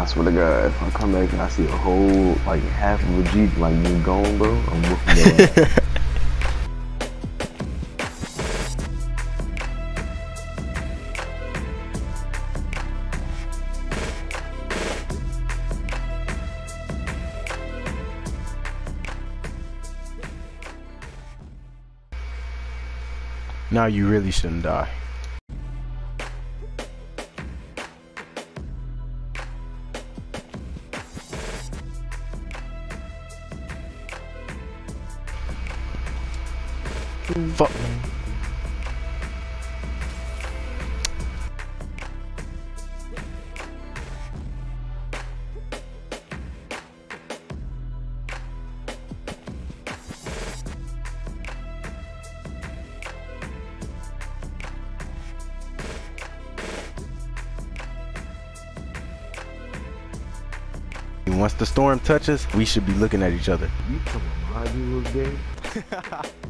I swear to God, if I come back and I see a whole, like, half of a Jeep, like, you gone, bro, I'm whooping your ass. Now you really shouldn't die. Fuck. Once the storm touches, we should be looking at each other.